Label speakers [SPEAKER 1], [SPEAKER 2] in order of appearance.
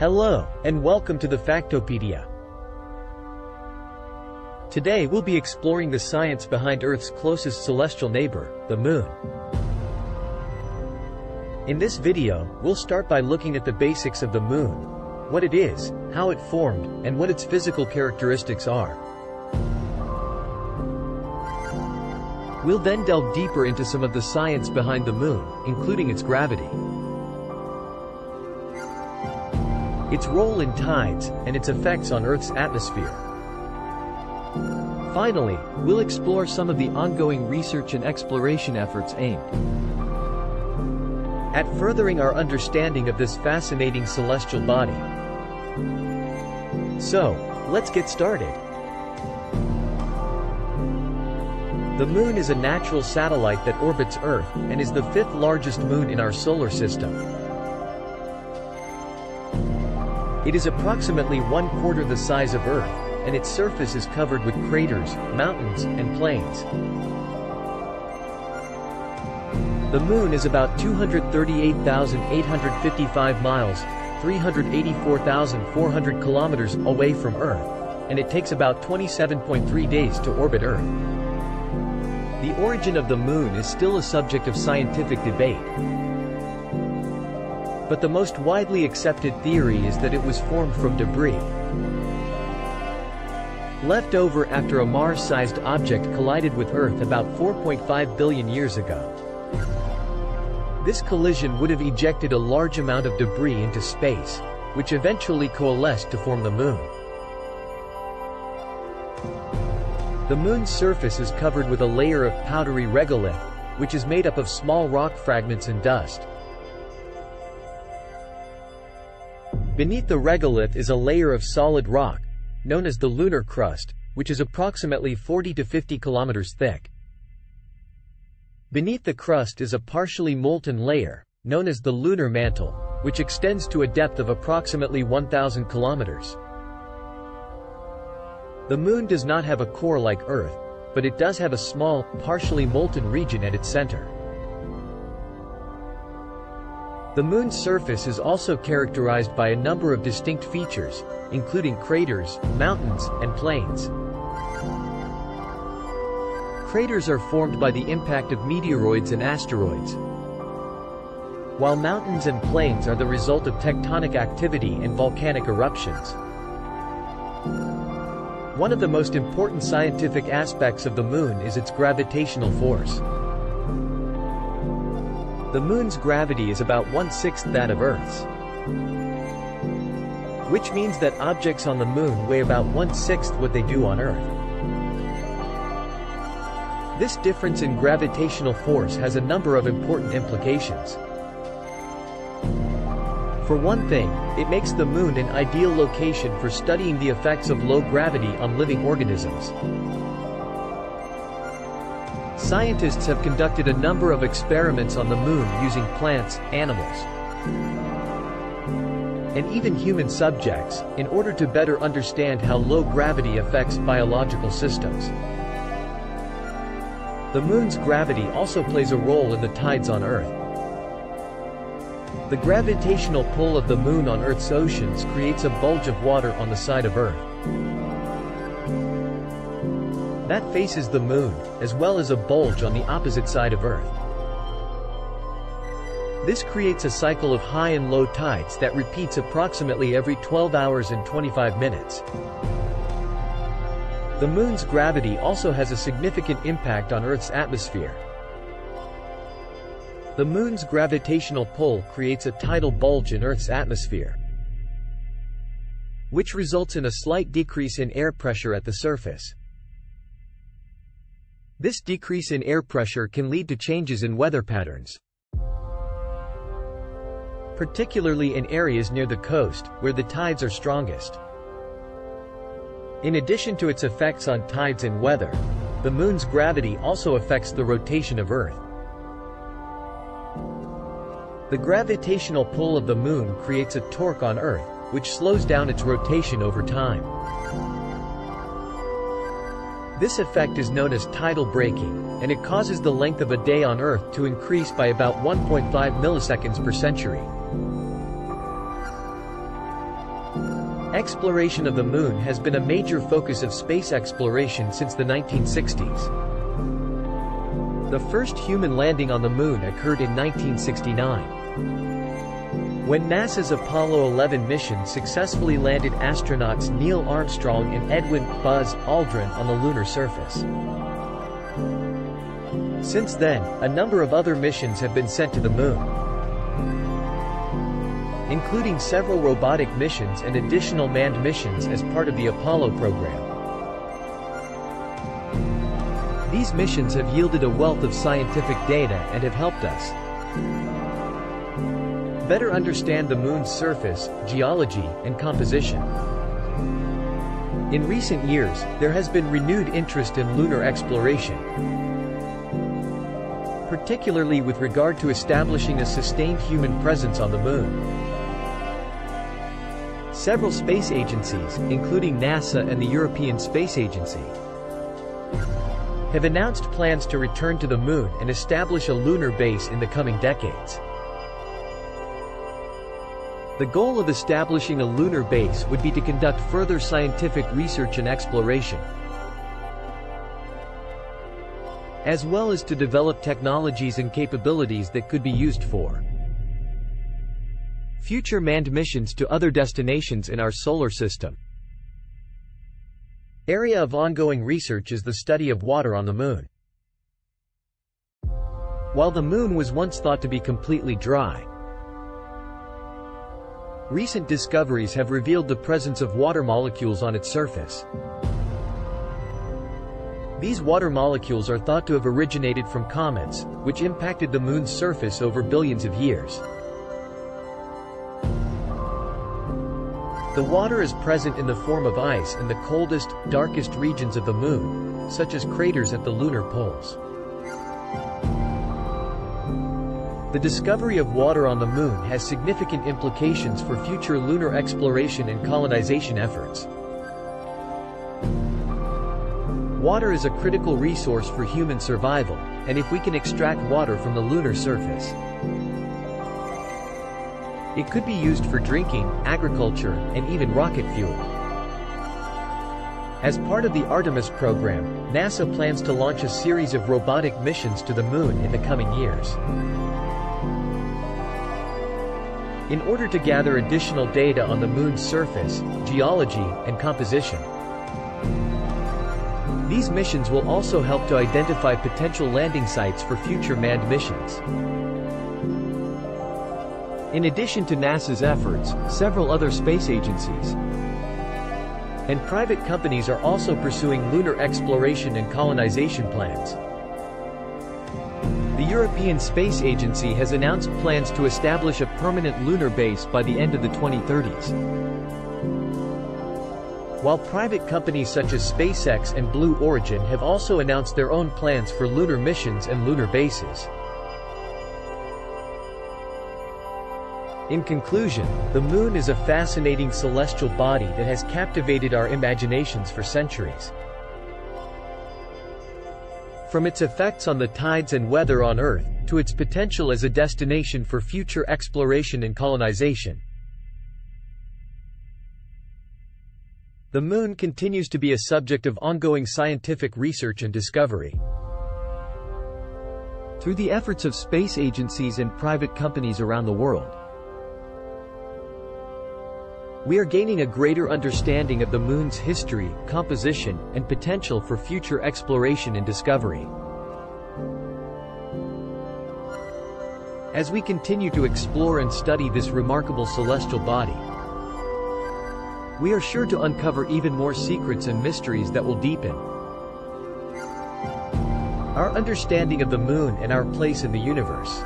[SPEAKER 1] Hello, and welcome to the Factopedia. Today we'll be exploring the science behind Earth's closest celestial neighbor, the Moon. In this video, we'll start by looking at the basics of the Moon, what it is, how it formed, and what its physical characteristics are. We'll then delve deeper into some of the science behind the Moon, including its gravity. Its role in tides, and its effects on Earth's atmosphere. Finally, we'll explore some of the ongoing research and exploration efforts aimed at furthering our understanding of this fascinating celestial body. So, let's get started. The Moon is a natural satellite that orbits Earth, and is the fifth largest moon in our solar system. It is approximately one-quarter the size of Earth, and its surface is covered with craters, mountains, and plains. The Moon is about 238,855 miles, 384,400 kilometers away from Earth, and it takes about 27.3 days to orbit Earth. The origin of the Moon is still a subject of scientific debate, but the most widely accepted theory is that it was formed from debris. Left over after a Mars-sized object collided with Earth about 4.5 billion years ago. This collision would have ejected a large amount of debris into space, which eventually coalesced to form the Moon. The Moon's surface is covered with a layer of powdery regolith, which is made up of small rock fragments and dust. Beneath the regolith is a layer of solid rock, known as the lunar crust, which is approximately 40 to 50 kilometers thick. Beneath the crust is a partially molten layer, known as the lunar mantle, which extends to a depth of approximately 1,000 kilometers. The Moon does not have a core like Earth, but it does have a small, partially molten region at its center. The Moon's surface is also characterized by a number of distinct features, including craters, mountains, and plains. Craters are formed by the impact of meteoroids and asteroids, while mountains and plains are the result of tectonic activity and volcanic eruptions. One of the most important scientific aspects of the Moon is its gravitational force. The Moon's gravity is about one-sixth that of Earth's. Which means that objects on the Moon weigh about one-sixth what they do on Earth. This difference in gravitational force has a number of important implications. For one thing, it makes the Moon an ideal location for studying the effects of low gravity on living organisms. Scientists have conducted a number of experiments on the moon using plants, animals, and even human subjects, in order to better understand how low gravity affects biological systems. The moon's gravity also plays a role in the tides on Earth. The gravitational pull of the moon on Earth's oceans creates a bulge of water on the side of Earth that faces the moon, as well as a bulge on the opposite side of Earth. This creates a cycle of high and low tides that repeats approximately every 12 hours and 25 minutes. The moon's gravity also has a significant impact on Earth's atmosphere. The moon's gravitational pull creates a tidal bulge in Earth's atmosphere, which results in a slight decrease in air pressure at the surface. This decrease in air pressure can lead to changes in weather patterns, particularly in areas near the coast, where the tides are strongest. In addition to its effects on tides and weather, the moon's gravity also affects the rotation of Earth. The gravitational pull of the moon creates a torque on Earth, which slows down its rotation over time. This effect is known as tidal braking, and it causes the length of a day on Earth to increase by about 1.5 milliseconds per century. Exploration of the moon has been a major focus of space exploration since the 1960s. The first human landing on the moon occurred in 1969. When NASA's Apollo 11 mission successfully landed astronauts Neil Armstrong and Edwin Buzz Aldrin on the lunar surface. Since then, a number of other missions have been sent to the moon, including several robotic missions and additional manned missions as part of the Apollo program. These missions have yielded a wealth of scientific data and have helped us better understand the moon's surface, geology, and composition. In recent years, there has been renewed interest in lunar exploration, particularly with regard to establishing a sustained human presence on the moon. Several space agencies, including NASA and the European Space Agency, have announced plans to return to the moon and establish a lunar base in the coming decades. The goal of establishing a lunar base would be to conduct further scientific research and exploration, as well as to develop technologies and capabilities that could be used for future manned missions to other destinations in our solar system. Area of ongoing research is the study of water on the moon. While the moon was once thought to be completely dry, Recent discoveries have revealed the presence of water molecules on its surface. These water molecules are thought to have originated from comets, which impacted the moon's surface over billions of years. The water is present in the form of ice in the coldest, darkest regions of the moon, such as craters at the lunar poles. The discovery of water on the moon has significant implications for future lunar exploration and colonization efforts. Water is a critical resource for human survival, and if we can extract water from the lunar surface, it could be used for drinking, agriculture, and even rocket fuel. As part of the Artemis program, NASA plans to launch a series of robotic missions to the moon in the coming years. In order to gather additional data on the moon's surface, geology, and composition. These missions will also help to identify potential landing sites for future manned missions. In addition to NASA's efforts, several other space agencies and private companies are also pursuing lunar exploration and colonization plans. European Space Agency has announced plans to establish a permanent lunar base by the end of the 2030s. While private companies such as SpaceX and Blue Origin have also announced their own plans for lunar missions and lunar bases. In conclusion, the moon is a fascinating celestial body that has captivated our imaginations for centuries. From its effects on the tides and weather on Earth, to its potential as a destination for future exploration and colonization. The Moon continues to be a subject of ongoing scientific research and discovery. Through the efforts of space agencies and private companies around the world, we are gaining a greater understanding of the Moon's history, composition, and potential for future exploration and discovery. As we continue to explore and study this remarkable celestial body, we are sure to uncover even more secrets and mysteries that will deepen our understanding of the Moon and our place in the universe.